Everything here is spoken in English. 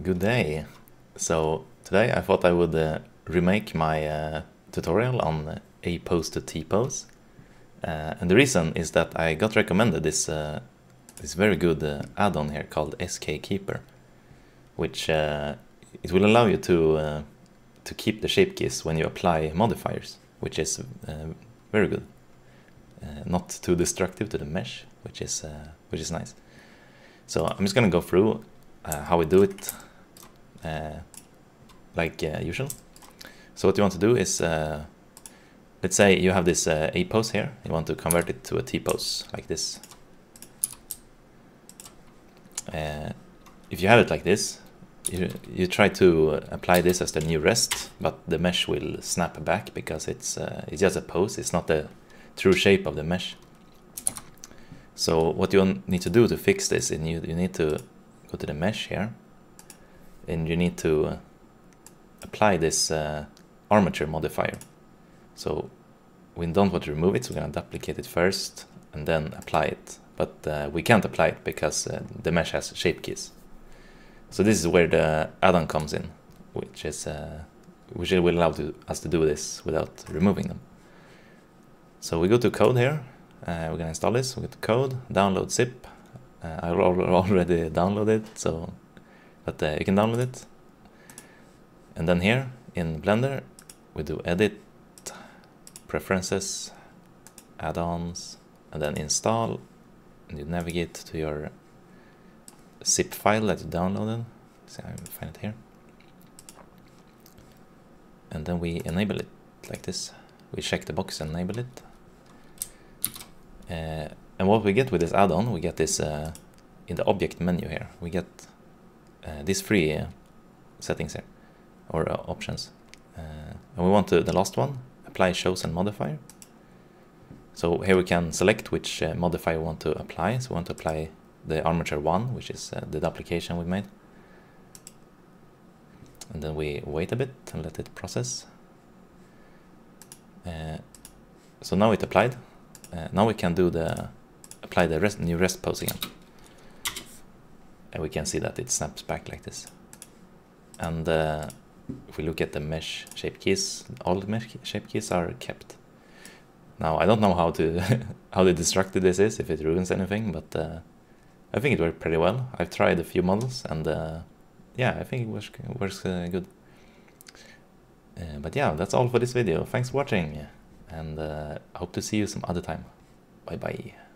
Good day. So today I thought I would uh, remake my uh, tutorial on A pose to T pose. Uh, and the reason is that I got recommended this uh, this very good uh, add-on here called SKkeeper, which uh, it will allow you to to keep the shape keys when you apply modifiers, which is very good. not too destructive to the mesh, which is which is nice. So I'm just gonna go through how we do it like uh, usual. So what you want to do is, uh, let's say you have this A pose here, you want to convert it to a T pose like this. if you have it like this, you, you try to apply this as the new rest, but the mesh will snap back because it's uh, it's just a pose, it's not the true shape of the mesh. So what you need to do to fix this, is you, you need to go to the mesh here, and you need to uh, apply this uh, armature modifier. So we don't want to remove it, so we're going to duplicate it first and then apply it. But uh, we can't apply it because uh, the mesh has shape keys. So this is where the add-on comes in, which is uh, which will allow to, us to do this without removing them. So we go to code here. Uh, we're gonna install this. We go to code, download zip. I already downloaded, so but uh, you can download it. And then here in Blender, we do edit, preferences, add-ons, and then install. And you navigate to your zip file that you downloaded. See, I find it here. And then we enable it like this. We check the box and enable it. Uh, and what we get with this add-on, we get this uh, in the object menu here. We get uh, these three uh, settings here, or uh, options. and we want to, the last one, apply chosen modifier. So here we can select which modifier we want to apply. So we want to apply the armature 1, which is the duplication we made. And then we wait a bit and let it process. so now it applied. now we can do the apply the rest, new rest pose again and we can see that it snaps back like this. And uh, if we look at the mesh shape keys, all the mesh shape keys are kept. Now I don't know how to how destructive this is, if it ruins anything, but uh, I think it worked pretty well. I've tried a few models and uh, yeah, I think it works, works uh, good. Uh, but yeah, that's all for this video. Thanks for watching and uh, hope to see you some other time. Bye bye.